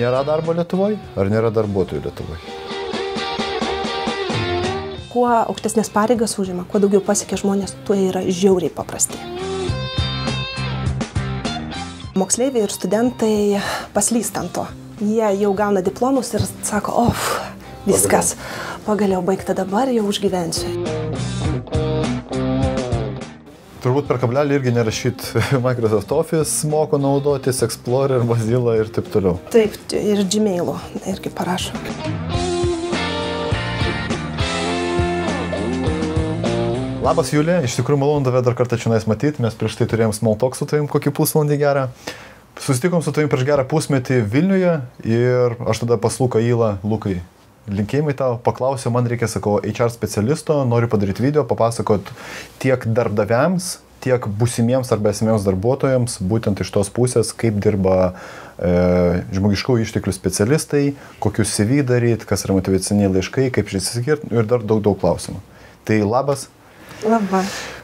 Nėra darbo Lietuvoje ar nėra darbuotojų Lietuvoje? Kuo aukštesnės pareigas užima, kuo daugiau pasiekia žmonės, tuo yra žiauriai paprasti. Moksleiviai ir studentai paslysta ant to. Jie jau gauna diplomus ir sako, of, viskas, pagaliau baigta dabar, jau užgyvensiu. Turbūt per kablelį irgi nerašyt Microsoft Office, moko naudotis Explorer, Mozilla ir taip toliau. Taip, ir Gmail'u irgi parašo. Labas Julė, iš tikrųjų malonu tave dar kartą čia matyti, mes prieš tai turėjom small talk su tavim kokį pusvalandį gerą. Susitikom su tavim prieš gerą pusmetį Vilniuje ir aš tada pas Luką Įlą, Lukai, linkėjimai tau, paklausiau, man reikia, sakau, HR specialisto, noriu padaryti video, papasakot tiek darbdaviams, tiek būsimiems arba esamiems darbuotojams, būtent iš tos pusės, kaip dirba e, žmogiškų išteklių specialistai, kokius CV daryti, kas yra motivaciniai laiškai, kaip išsiskirti ir dar daug, daug klausimų. Tai labas, Labą.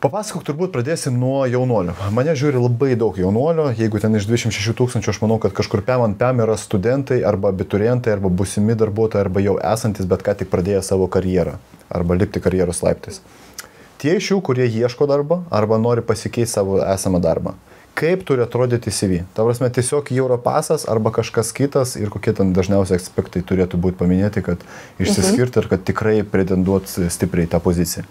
Papasakok, turbūt pradėsim nuo jaunuolių. Mane žiūri labai daug jaunuolių, jeigu ten iš 26 tūkstančių, aš manau, kad kažkur pem ant pem yra studentai arba abiturientai arba busimi darbuotojai arba jau esantis, bet ką tik pradėję savo karjerą arba lipti karjeros laiptais. Tie iš jų, kurie ieško darbo arba nori pasikeisti savo esamą darbą. Kaip turi atrodyti CV? Ta prasme, tiesiog Europasas arba kažkas kitas ir kokie ten dažniausiai aspektai turėtų būti paminėti, kad išsiskirti mhm. ir kad tikrai pretenduot stipriai tą poziciją.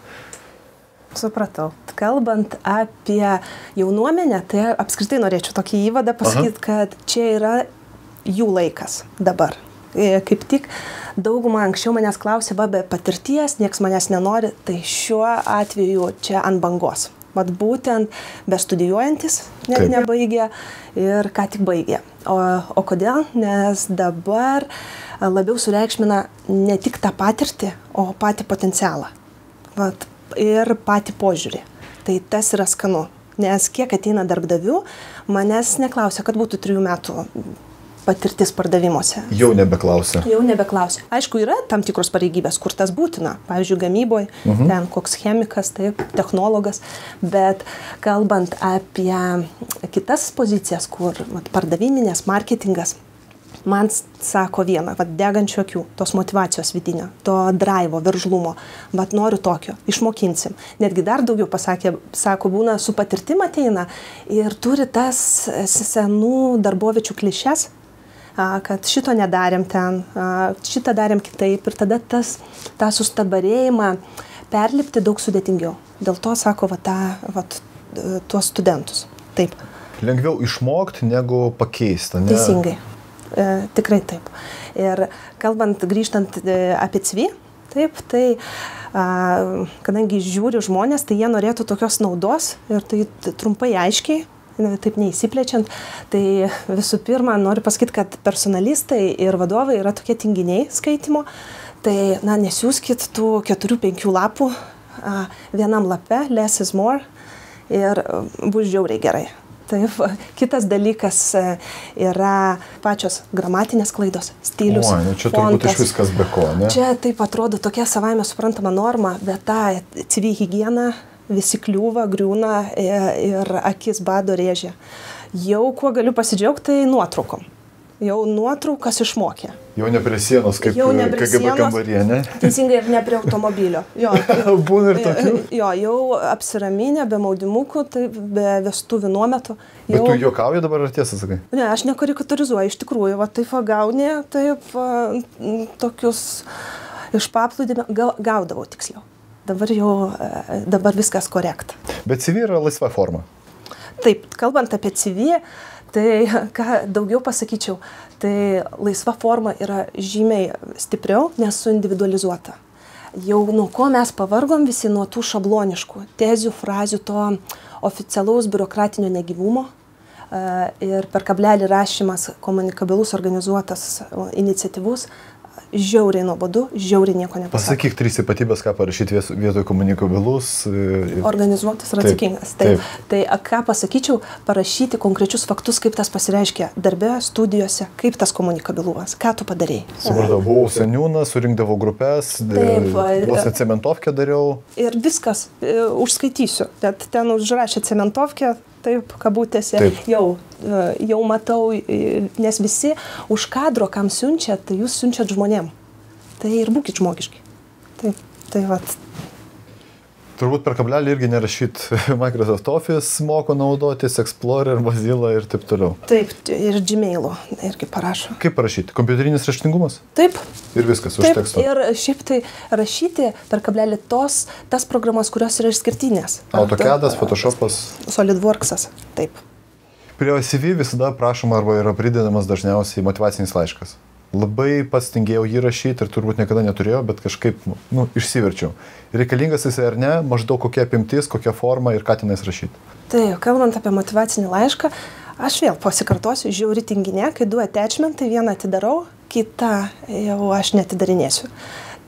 Supratau. Kalbant apie jaunuomenę, tai apskritai norėčiau tokį įvadą pasakyti, kad čia yra jų laikas dabar. E, kaip tik dauguma anksčiau manęs klausė, va, be patirties, nieks manęs nenori, tai šiuo atveju čia ant bangos. Vat būtent bestudijuojantis, net Taip. nebaigė ir ką tik baigė. O, o kodėl? Nes dabar labiau sureikšmina ne tik tą patirtį, o patį potencialą. Vat ir patį požiūrį. Tai tas yra skanu. Nes kiek ateina darbdavių, manęs neklausia, kad būtų trijų metų patirtis pardavimuose. Jau nebeklausia. Jau nebeklausia. Aišku, yra tam tikros pareigybės, kur tas būtina. Pavyzdžiui, gamyboje, uh mhm. -huh. ten koks chemikas, taip, technologas. Bet kalbant apie kitas pozicijas, kur vat, pardaviminės, marketingas, man sako vieną, vad degančių akių, tos motivacijos vidinio, to drivo, veržlumo, vad noriu tokio, išmokinsim. Netgi dar daugiau pasakė, sako, būna su patirtim ateina ir turi tas senų darbovičių klišes, kad šito nedarėm ten, šitą darėm kitaip ir tada tas, tą sustabarėjimą perlipti daug sudėtingiau. Dėl to sako, va, tą, va, tuos studentus. Taip. Lengviau išmokti negu pakeisti. Ne? Teisingai. E, tikrai taip. Ir kalbant, grįžtant e, apie CV, taip, tai a, kadangi žiūri žmonės, tai jie norėtų tokios naudos ir tai trumpai aiškiai, taip neįsiplečiant, tai visų pirma noriu pasakyti, kad personalistai ir vadovai yra tokie tinginiai skaitimo, tai na, nesiūskit tų keturių, penkių lapų a, vienam lape, less is more ir bus žiauriai gerai. Taip, kitas dalykas e, yra pačios gramatinės klaidos, stilius. O, nu čia turbūt iš viskas be ko, ne? Čia taip atrodo tokia savaime suprantama norma, bet tą CV higieną visi kliūva, griūna ir, e, ir akis bado rėžia. Jau kuo galiu pasidžiaugti, tai nuotraukom jau nuotraukas išmokė. Jau ne prie sienos, kaip jau ne prie KGB kambaryje, ne? Teisingai, ir ne prie automobilio. Jo, Būna ir tokių. Jo, jau apsiraminę, be maudimukų, tai be vestuvių nuometų. Jau... Bet tu juokauji dabar ar tiesą sakai? Ne, aš nekarikaturizuoju, iš tikrųjų, va taip gauni, taip va, tokius iš paplūdimio gaudavau tiksliau. Dabar jau, e, dabar viskas korekt. Bet CV yra laisva forma. Taip, kalbant apie CV, Tai ką daugiau pasakyčiau, tai laisva forma yra žymiai stipriau, nes suindividualizuota. Jau nuo ko mes pavargom visi nuo tų šabloniškų tezių, frazių, to oficialaus biurokratinio negyvumo. Ir per kablelį rašymas komunikabilus, organizuotas, iniciatyvus žiauriai nuobodu, žiauriai nieko nepasako. Pasakyk trys ypatybės, ką parašyti vietoj komunikabilus. Ir... Organizuotas ir atsakingas. Taip, taip. Tai ką pasakyčiau, parašyti konkrečius faktus, kaip tas pasireiškia darbe, studijose, kaip tas komunikabilumas, ką tu padarėjai. Supratau, buvau seniūnas, surinkdavau grupės, vos cementovkę dariau. Ir viskas, e, užskaitysiu. Net ten užrašė cementovkę, taip, kabutėse, Taip. jau, e, jau matau, e, nes visi už kadro, kam siunčiat, tai jūs siunčiat žmonėm. Tai ir būkite žmogiški. Taip, tai vat, Turbūt per kablelį irgi nerašyt Microsoft Office moko naudotis, Explorer, Mozilla ir taip toliau. taip, ir Gmail'u irgi parašo. Kaip parašyti? Kompiuterinis raštingumas? Taip, Ir viskas, taip. užteks to. Ir šiaip tai rašyti per kablelį tos, tas programas, kurios yra išskirtinės. AutoCAD'as, Photoshopas. SolidWorks'as. Taip. Prie CV visada prašoma arba yra pridedamas dažniausiai motivacinis laiškas. Labai pats tingėjau jį rašyti ir turbūt niekada neturėjau, bet kažkaip nu, išsiverčiau. Reikalingas jisai ar ne, maždaug kokia apimtis, kokia forma ir ką tenais rašyti. Tai kalbant apie motivacinį laišką, aš vėl pasikartosiu, žiauri tinginė, kai du attachmentai, vieną atidarau, kitą jau aš netidarinėsiu.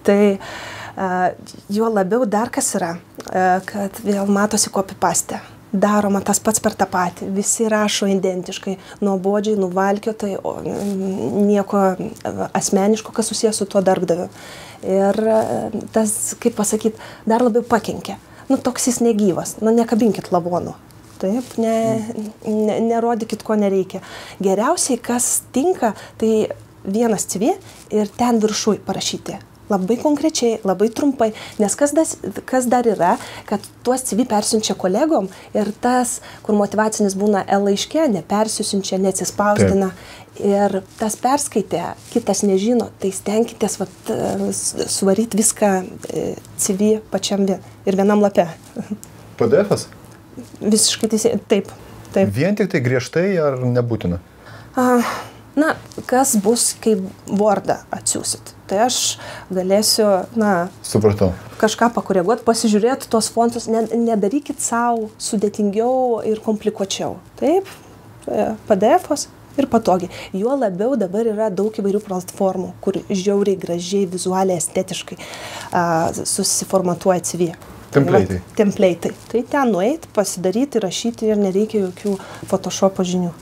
Tai uh, juo labiau dar kas yra, uh, kad vėl matosi kopipastė. Daroma tas pats per tą patį. Visi rašo identiškai, nuobodžiai, nuvalkiotai, mm, nieko e, asmeniško, kas susijęs su tuo darbdaviu. Ir e, tas, kaip pasakyti, dar labiau pakenkia. Nu, toks jis negyvas, nu, nekabinkit lavonų. Taip, ne, ne, nerodykit, ko nereikia. Geriausiai, kas tinka, tai vienas CV ir ten viršui parašyti. Labai konkrečiai, labai trumpai, nes kas, das, kas dar yra, kad tuos CV persiunčia kolegom ir tas, kur motivacinis būna L laiške, nepersiunčia, neatsispausdina. Ir tas perskaitė, kitas nežino, tai stenkitės vat, suvaryti viską e, CV pačiam ir vienam lape. PDF'as? Visiškai teisė, taip. taip. Vien tik tai griežtai ar nebūtina? A, Na, kas bus, kai Wordą atsiųsit? Tai aš galėsiu, na, Supratau. kažką pakoreguoti, pasižiūrėti tuos fontus, ne, nedarykit savo sudėtingiau ir komplikuočiau. Taip, e, PDF-os ir patogiai. Juo labiau dabar yra daug įvairių platformų, kur žiauriai, gražiai, vizualiai, estetiškai a, susiformatuoja CV. Template'ai. Tai va, Template'ai. Tai ten nueit, pasidaryti, rašyti ir nereikia jokių Photoshopo žinių.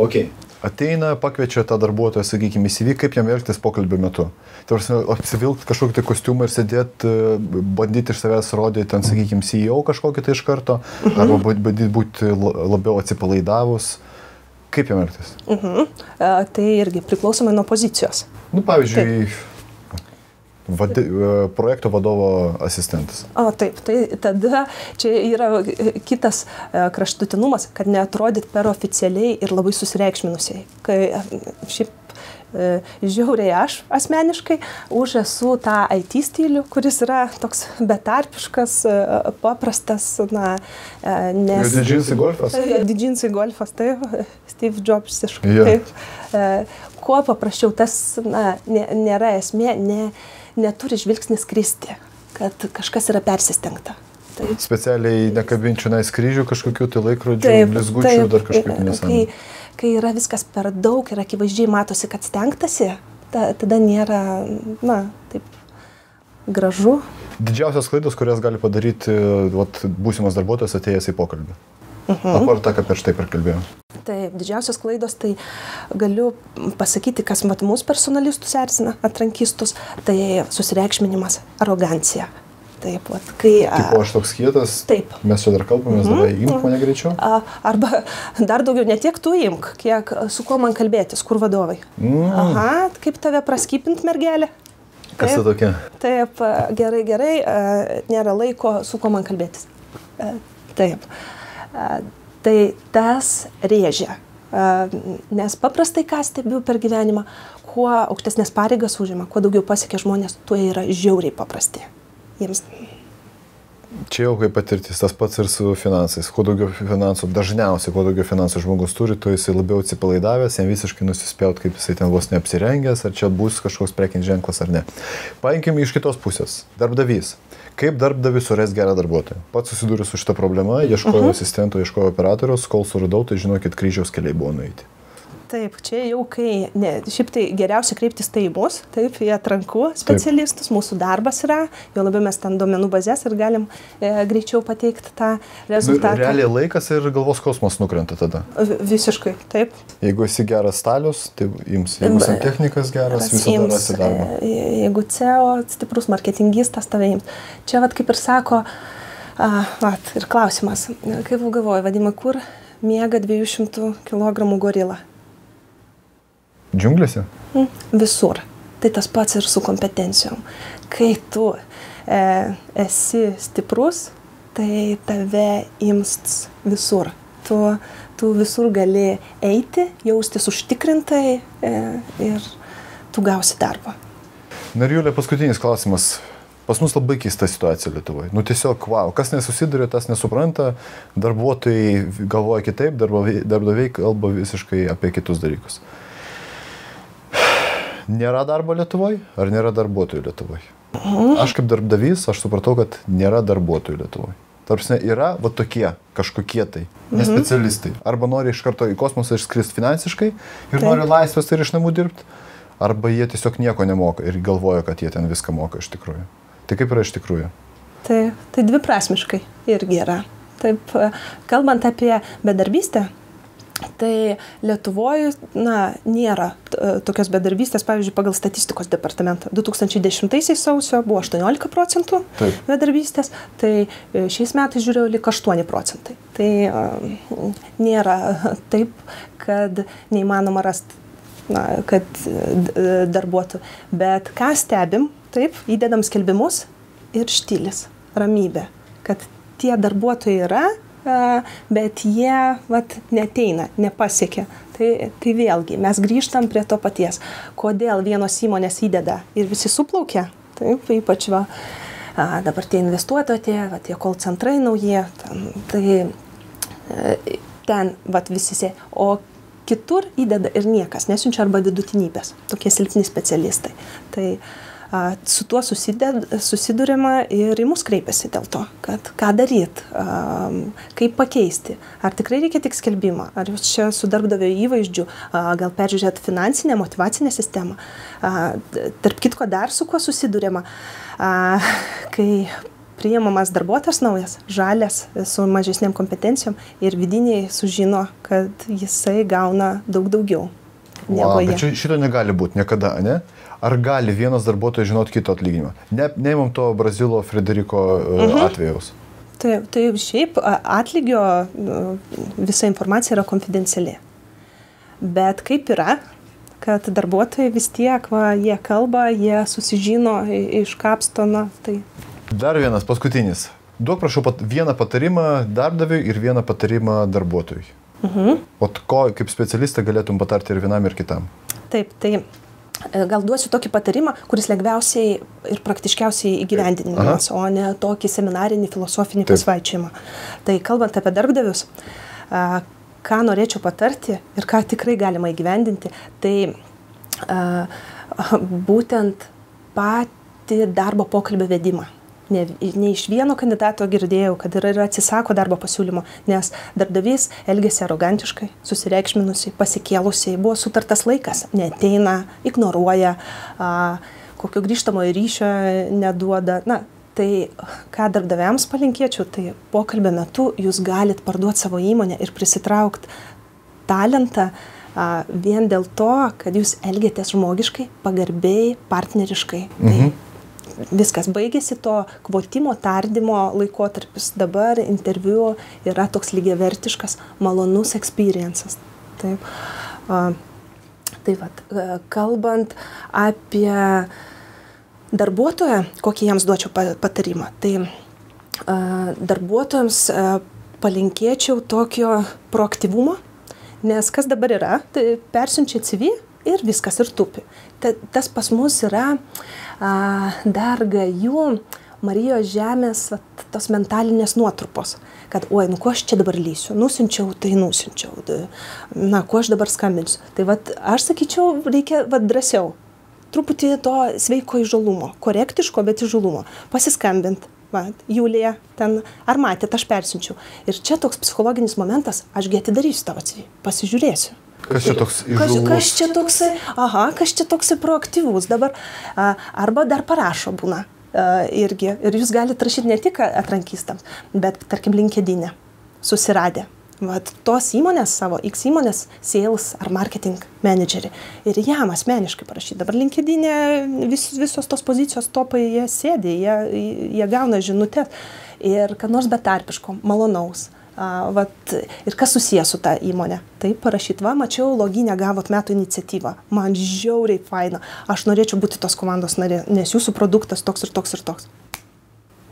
Ok. Ateina, pakviečia tą darbuotoją, sakykime, į CV, kaip jam elgtis pokalbio metu. Tarsi apsivilkti kažkokį tai kostiumą ir sėdėti, bandyti iš savęs rodyti, ten, sakykime, CEO kažkokį tai iš karto, mhm. arba ba- bandyti būti la- labiau atsipalaidavus. Kaip jam elgtis? Mhm. A, tai irgi priklausomai nuo pozicijos. Nu, pavyzdžiui, vadi, e, projekto vadovo asistentas. O taip, tai tada čia yra kitas e, kraštutinumas, kad neatrodyt per oficialiai ir labai susireikšminusiai. Kai e, šiaip žiauriai aš asmeniškai už esu tą IT stilių, kuris yra toks betarpiškas, paprastas, na, nes... Didžiulis golfas? Didžinsai golfas, taip, Steve Jobs iš Jo. taip. Kuo paprasčiau, tas na, nė- nėra esmė, ne, neturi žvilgsnis kristi, kad kažkas yra persistengta. Taip. Specialiai nekabinčiau nais kryžių kažkokių tai laikrodžių, blizgučių, dar kažkaip Kai, nesąmonė. kai yra viskas per daug ir akivaizdžiai matosi, kad stengtasi, ta, tada nėra, na, taip gražu. Didžiausios klaidos, kurias gali padaryti vat, būsimas darbuotojas atėjęs į pokalbį. Mhm. Apart tą, ką prieš tai perkalbėjau. Taip, didžiausios klaidos, tai galiu pasakyti, kas mat mūsų personalistus erzina, atrankistus, tai susireikšminimas, arogancija. Taip, vat, kai... Taip, o aš toks kietas. Taip. Mes čia dar kalbamės, mhm. dabar imk mane greičiau. A, arba dar daugiau, ne tiek tu imk, kiek su kuo man kalbėtis, kur vadovai. Mm. Aha, kaip tave praskipint, mergelė? Kas tai tokia? Taip, gerai, gerai, nėra laiko, su kuo man kalbėtis. Taip. Tai tas rėžia. Nes paprastai, ką stebiu per gyvenimą, kuo aukštesnės pareigas užima, kuo daugiau pasiekia žmonės, tuo jie yra žiauriai paprasti. Jiems Čia jau kaip patirtis, tas pats ir su finansais. Kuo daugiau finansų, dažniausiai, kuo daugiau finansų žmogus turi, tuo jisai labiau atsipalaidavęs, jam visiškai nusispėt, kaip jisai ten vos neapsirengęs, ar čia bus kažkoks prekinis ženklas ar ne. Paimkime iš kitos pusės. Darbdavys. Kaip darbdavys suras gerą darbuotoją? Pats susidūriu su šitą problemą, ieškojau uh -huh. asistento, ieškojau operatoriaus, kol suradau, tai žinokit, kryžiaus keliai buvo nueiti. Taip, čia jau kai, ne, šiaip tai geriausia kreiptis tai į mus, taip, į atrankų specialistus, taip. mūsų darbas yra, jo labiau mes ten duomenų bazės ir galim e, greičiau pateikti tą rezultatą. Nu, Realiai laikas ir galvos kosmos nukrenta tada. Visiškai, taip. Jeigu esi geras stalius, tai ims. Jeigu esi technikas geras, Ras visada rasi darbą. e, Jeigu CEO, stiprus marketingistas tave ims. Čia, vad kaip ir sako, a, vat, ir klausimas, kaip galvoju, vadimai, kur miega 200 kg gorila. Džiunglėse? Mm, visur. Tai tas pats ir su kompetencijom. Kai tu e, esi stiprus, tai tave imst visur. Tu, tu visur gali eiti, jaustis užtikrintai e, ir tu gausi darbą. Na ir Julė, paskutinis klausimas. Pas mus labai keista situacija Lietuvoje. Nu tiesiog, wow, kas nesusiduria, tas nesupranta, darbuotojai galvoja kitaip, darbdaviai kalba visiškai apie kitus dalykus. Nėra darbo Lietuvoje ar nėra darbuotojų Lietuvoje? Aš kaip darbdavys, aš supratau, kad nėra darbuotojų Lietuvoje. Tarsi yra va tokie kažkokie tai, ne mhm. specialistai. Arba nori iš karto į kosmosą išskristi finansiškai ir Taip. nori laisvės ir iš namų dirbti, arba jie tiesiog nieko nemoka ir galvoja, kad jie ten viską moka iš tikrųjų. Tai kaip yra iš tikrųjų? Tai, tai dviprasmiškai irgi yra. Taip, kalbant apie bedarbystę, Tai Lietuvoje na, nėra tokios bedarbystės, pavyzdžiui, pagal statistikos departamentą. 2010 sausio buvo 18 procentų Taip. bedarbystės, tai e, šiais metais žiūrėjau lik 8 procentai. Tai uh, nėra taip, kad neįmanoma rasti, na, kad e, darbuotų. Bet ką stebim, Taip, įdedam skelbimus ir štilis, ramybė, kad tie darbuotojai yra, bet jie vat, neteina, nepasiekia. Tai, tai vėlgi mes grįžtam prie to paties. Kodėl vienos įmonės įdeda ir visi suplaukia, taip, ypač va, dabar tie investuotojai, tie, va, tie kol centrai nauji, ten, tai e, ten vat, visi sė. O kitur įdeda ir niekas, nesiunčia arba vidutinybės, tokie silpni specialistai. Tai, uh, su tuo susidurima ir į mus kreipiasi dėl to, kad ką daryti, kaip pakeisti. Ar tikrai reikia tik skelbimą, ar jūs čia su darbdavio įvaizdžiu, gal peržiūrėt finansinę, motivacinę sistemą. Tarp kitko dar su kuo susidurima, kai priimamas darbuotojas naujas, žalias, su mažesniam kompetencijom ir vidiniai sužino, kad jisai gauna daug daugiau. Wow, bet šito negali būti niekada, ne? Ar gali vienas darbuotojas žinoti kito atlyginimą? Ne, neimam to Brazilo Frederiko uh, mhm. atvejaus. Tai, tai šiaip atlygio visa informacija yra konfidenciali. Bet kaip yra, kad darbuotojai vis tiek, va, jie kalba, jie susižino iš kapstono. Tai... Dar vienas paskutinis. Duok prašau pat, vieną patarimą darbdaviui ir vieną patarimą darbuotojui. Mhm. O ko kaip specialistė galėtum patarti ir vienam, ir kitam? Taip, tai E, gal duosiu tokį patarimą, kuris lengviausiai ir praktiškiausiai įgyvendinimas, o ne tokį seminarinį filosofinį Taip. pasvaičiamą. Tai kalbant apie darbdavius, ką norėčiau patarti ir ką tikrai galima įgyvendinti, tai būtent patį darbo pokalbio vedimą ne, ne iš vieno kandidato girdėjau, kad yra ir atsisako darbo pasiūlymo, nes darbdavys elgėsi arogantiškai, susireikšminusiai, pasikėlusiai, buvo sutartas laikas, neteina, ignoruoja, a, kokio grįžtamojo ryšio neduoda. Na, tai ką darbdaviams palinkėčiau, tai pokalbio metu jūs galit parduoti savo įmonę ir prisitraukti talentą a, vien dėl to, kad jūs elgėtės žmogiškai, pagarbiai, partneriškai. Tai mhm. Tai viskas baigėsi to kvotimo tardymo laikotarpis. Dabar interviu yra toks lygiavertiškas, malonus experiences. Taip. Tai vad, kalbant apie darbuotoją, kokį jiems duočiau patarimą, tai darbuotojams palinkėčiau tokio proaktyvumo, nes kas dabar yra, tai persiunčia CV ir viskas ir tupi. Ta, tas pas mus yra a, dar gajų Marijos žemės va, tos mentalinės nuotrupos, kad, oi, nu ko aš čia dabar lysiu, nusinčiau, tai nusinčiau, na, ko aš dabar skambinsiu. Tai va, aš sakyčiau, reikia va, drąsiau, truputį to sveiko įžalumo, korektiško, bet įžalumo, pasiskambinti. Va, Julija, ten, ar matėte, aš persiunčiau. Ir čia toks psichologinis momentas, ašgi atidarysiu tavo atsivį, pasižiūrėsiu. Kas čia toks įžūlus? Kas, kas čia toksai, aha, kas čia toksai proaktyvus dabar, arba dar parašo būna irgi. Ir jūs galite rašyti ne tik atrankystams, bet, tarkim, linkedinę, susiradę. Vat tos įmonės savo, X įmonės, sales ar marketing menedžerį. Ir jam asmeniškai parašyti. Dabar linkedinė vis, visos tos pozicijos topai, jie sėdi, jie, jie gauna žinutę. Ir kad nors betarpiško, malonaus A, vat, ir kas susijęs su ta įmonė. Taip, parašyt, va, mačiau, loginę gavot metų iniciatyvą. Man žiauriai faina. Aš norėčiau būti tos komandos narė, nes jūsų produktas toks ir toks ir toks.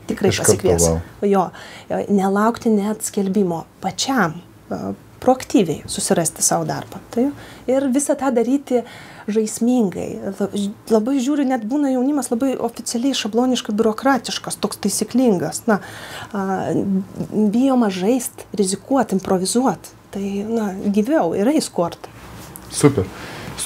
Tikrai Iš pasikvies. vau. Jo, nelaukti net skelbimo pačiam, proaktyviai susirasti savo darbą. Tai, ir visą tą daryti žaismingai. La- Labai žiūriu, net būna jaunimas labai oficialiai, šabloniškai, biurokratiškas, toks taisyklingas. Na, bijoma žaisti, rizikuoti, improvizuoti. Tai, na, gyviau yra įskort. Super.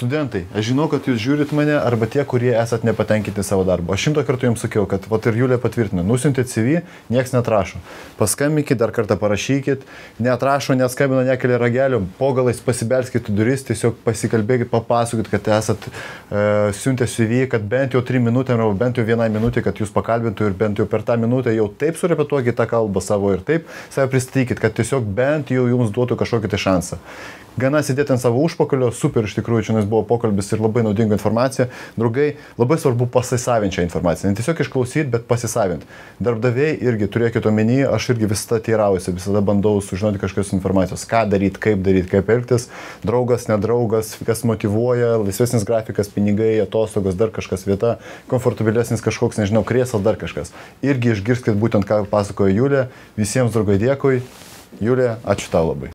Studentai, aš žinau, kad jūs žiūrit mane arba tie, kurie esat nepatenkinti savo darbu. Aš šimtą kartų jums sakiau, kad, vat ir Julė patvirtina, nusintėt CV, niekas netrašo. Paskambinkit, dar kartą parašykit, netrašo, neskambina, nekelia ragelio, po galais pasibelskit duris, tiesiog pasikalbėkit, papasakokit, kad esat e, siuntę CV, kad bent jau trim minutėm arba bent jau vieną minutę, kad jūs pakalbintų ir bent jau per tą minutę jau taip surepetuokit tą kalbą savo ir taip save pristatykit, kad tiesiog bent jau jums duotų kažkokį tai šansą. Gana sėdėti ant savo užpakalio, super iš tikrųjų, čia buvo pokalbis ir labai naudinga informacija. Draugai, labai svarbu pasisavinti šią informaciją. Ne tiesiog išklausyti, bet pasisavinti. Darbdaviai irgi turėkite omeny, aš irgi visada teiraujuosi, visada bandau sužinoti kažkokios informacijos, ką daryti, kaip daryti, kaip elgtis. Draugas, nedraugas, kas motivuoja, laisvesnis grafikas, pinigai, atostogos, dar kažkas vieta, komfortabilesnis kažkoks, nežinau, krėslas, dar kažkas. Irgi išgirskit būtent, ką pasakojo Julė. Visiems draugai dėkui. Julė, ačiū tau labai.